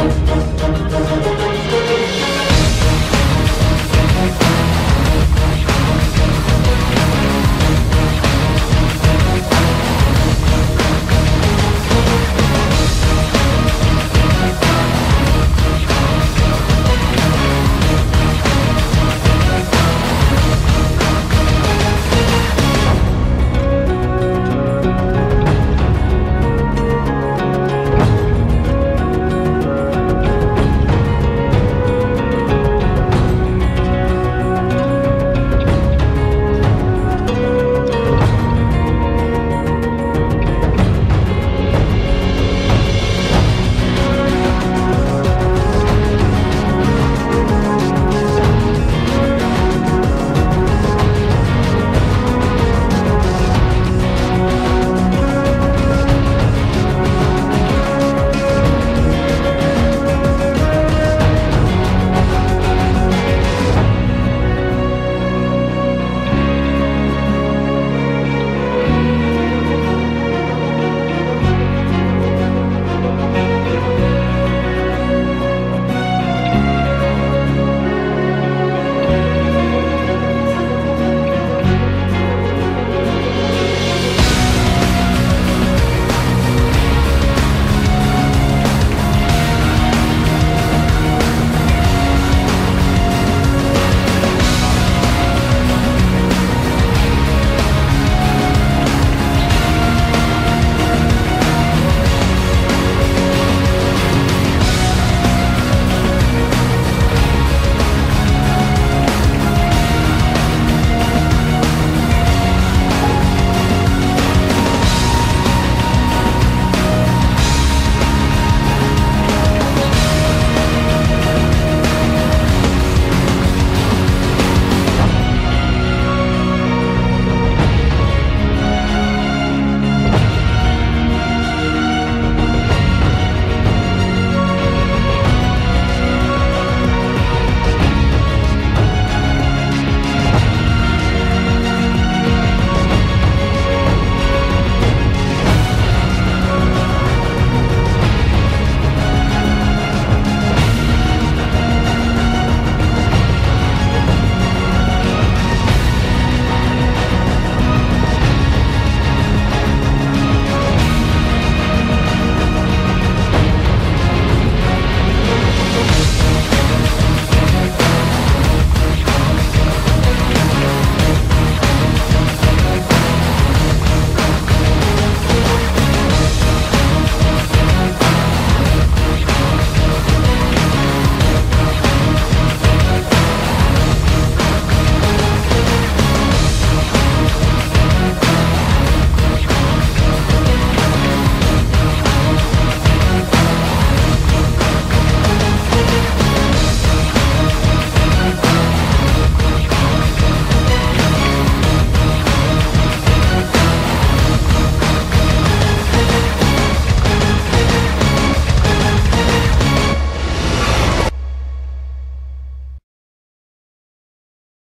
Música